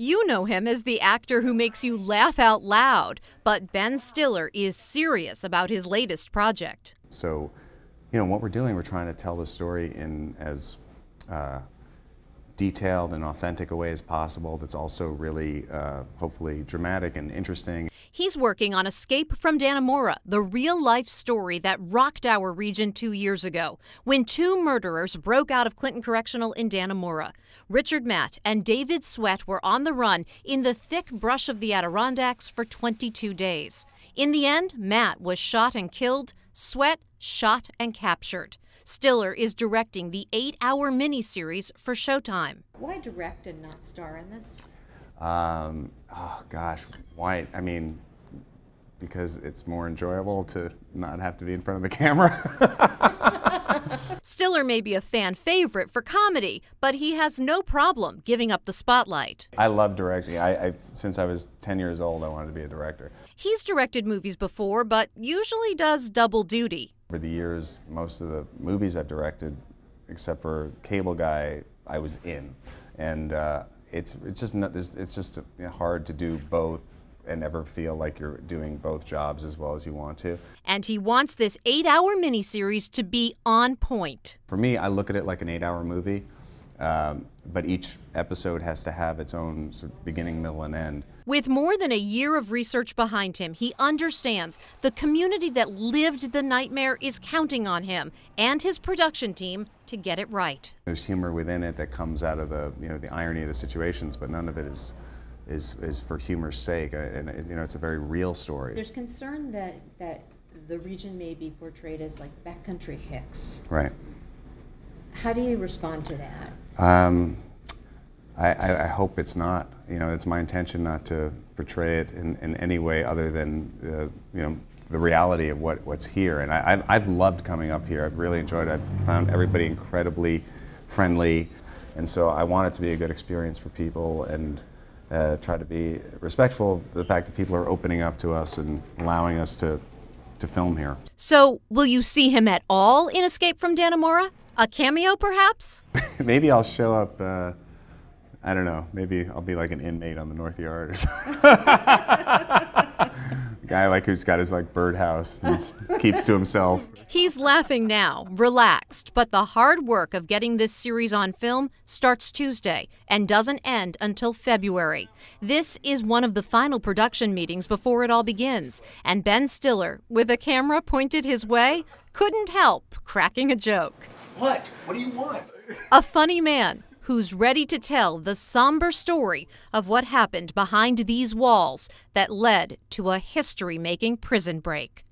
You know him as the actor who makes you laugh out loud, but Ben Stiller is serious about his latest project. So, you know, what we're doing, we're trying to tell the story in as uh, detailed and authentic a way as possible that's also really, uh, hopefully, dramatic and interesting. He's working on Escape from Dannemora, the real life story that rocked our region two years ago when two murderers broke out of Clinton Correctional in Dannemora. Richard Matt and David Sweat were on the run in the thick brush of the Adirondacks for 22 days. In the end, Matt was shot and killed, Sweat shot and captured. Stiller is directing the eight hour miniseries for Showtime. Why direct and not star in this? Um, oh gosh, why? I mean, because it's more enjoyable to not have to be in front of the camera. Stiller may be a fan favorite for comedy, but he has no problem giving up the spotlight. I love directing. I, I, since I was 10 years old, I wanted to be a director. He's directed movies before, but usually does double duty. Over the years, most of the movies I've directed, except for Cable Guy, I was in, and uh, it's it's just not, it's just hard to do both and ever feel like you're doing both jobs as well as you want to. And he wants this eight-hour miniseries to be on point. For me, I look at it like an eight-hour movie. Um, but each episode has to have its own sort of beginning, middle, and end. With more than a year of research behind him, he understands the community that lived the nightmare is counting on him and his production team to get it right. There's humor within it that comes out of the, you know, the irony of the situations, but none of it is is, is for humor's sake, uh, and you know it's a very real story. There's concern that that the region may be portrayed as like backcountry hicks. Right. How do you respond to that? Um, I, I, hope it's not. You know, it's my intention not to portray it in, in any way other than uh, you know the reality of what, what's here. And I, I've, I've loved coming up here. I've really enjoyed it. I've found everybody incredibly friendly, and so I want it to be a good experience for people and uh, try to be respectful of the fact that people are opening up to us and allowing us to to film here. So, will you see him at all in Escape from Dannemora? A cameo, perhaps? maybe I'll show up. Uh, I don't know. Maybe I'll be like an inmate on the North Yard. guy like who's got his like birdhouse and keeps to himself. He's laughing now, relaxed, but the hard work of getting this series on film starts Tuesday and doesn't end until February. This is one of the final production meetings before it all begins, and Ben Stiller, with a camera pointed his way, couldn't help cracking a joke. What? What do you want? A funny man who's ready to tell the somber story of what happened behind these walls that led to a history making prison break.